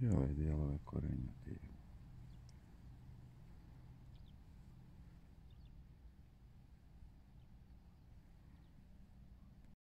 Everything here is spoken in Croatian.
i ove dijelove korenja